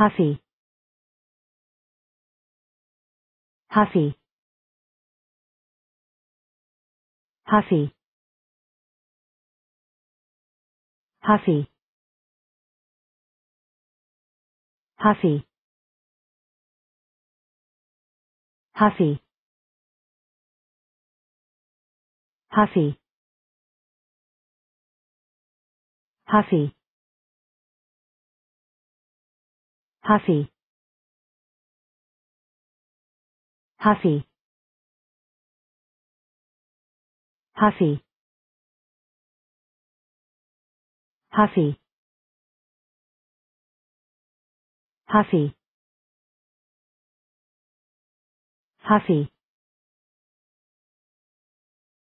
Huffy. Huffy. Huffy. Huffy. Huffy. Huffy. Huffy. Huffy. Huffy. Huffy. Huffy. Huffy. Huffy. Huffy.